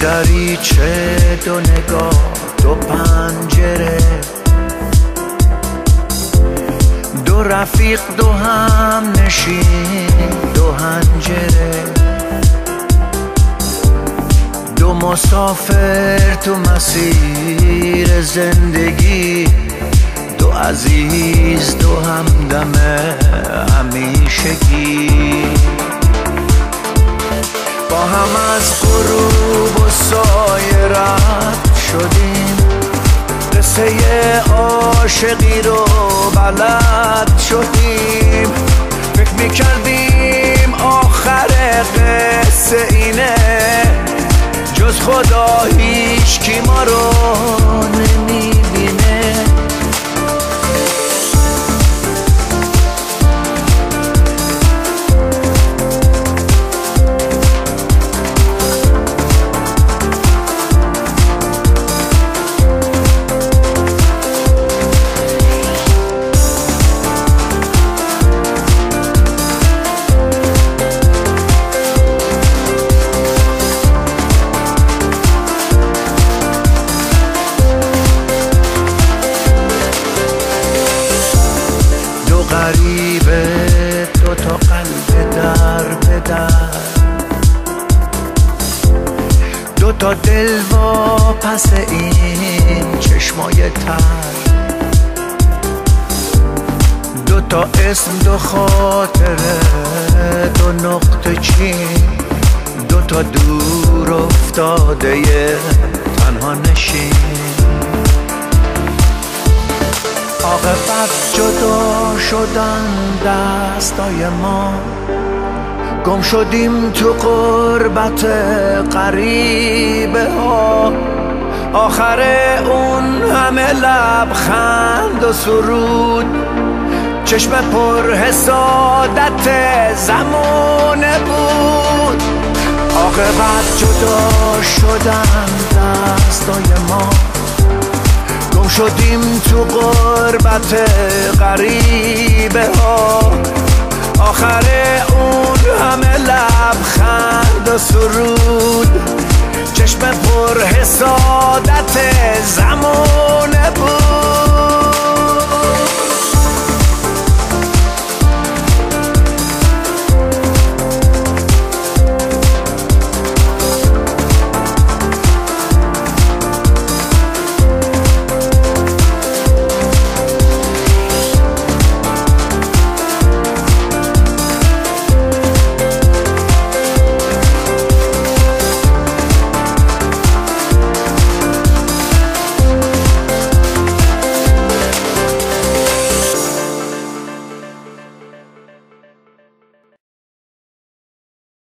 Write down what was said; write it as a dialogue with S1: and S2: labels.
S1: دریچه دو نگاه دو پنجره. دو رفیق دو هم نشین دو هنجره. دو مسافر تو مسیر زندگی دو عزیز دو همدم همیشگی. با هم از غروب و سایه رد شدیم. قصه عاشقی رو بلد شدیم. فکر می‌کردیم آخر قصه اینه. جز خدا هیچ کی ما رو دل وا پس این چشمای تر. دو تا اسم دو خاطره دو نقطه چین. دو تا دور افتاده تنها نشین. عاقبت جدا شدن دستای ما. گم شدیم تو قربت قریبه ها آخر اون همه لبخند و سرود. چشم پر حسادت زمانه بود. عاقبت جدا شدن دستای ما. گم شدیم تو قربت غریبه